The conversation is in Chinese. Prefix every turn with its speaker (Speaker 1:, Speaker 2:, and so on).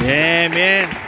Speaker 1: Bien, bien.